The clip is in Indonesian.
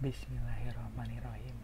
Bismillahirrahmanirrahim.